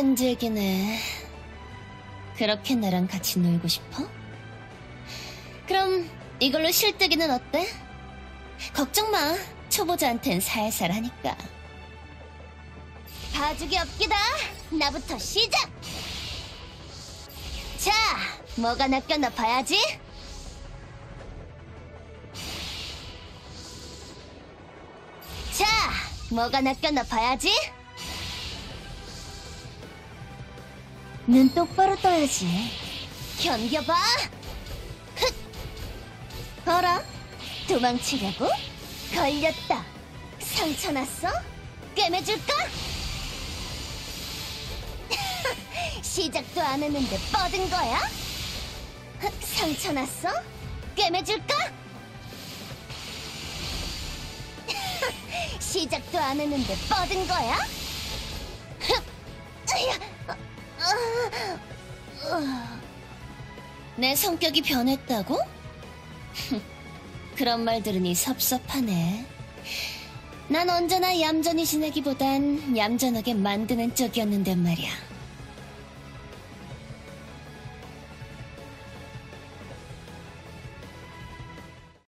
끈질기네. 그렇게 나랑 같이 놀고 싶어? 그럼 이걸로 실뜨기는 어때? 걱정 마. 초보자한텐 살살 하니까. 봐주기 없기다. 나부터 시작! 자, 뭐가 낚였나 봐야지. 자, 뭐가 낚였나 봐야지. 눈 똑바로 떠야지. 견뎌봐. 흑. 어라? 도망치려고? 걸렸다. 상처 났어? 꿰매줄까? 시작도 안 했는데 뻗은 거야? 흑, 상처 났어? 꿰매줄까? 시작도 안 했는데 뻗은 거야? 내 성격이 변했다고? 그런 말 들으니 섭섭하네. 난 언제나 얌전히 지내기보단 얌전하게 만드는 쪽이었는데 말이야.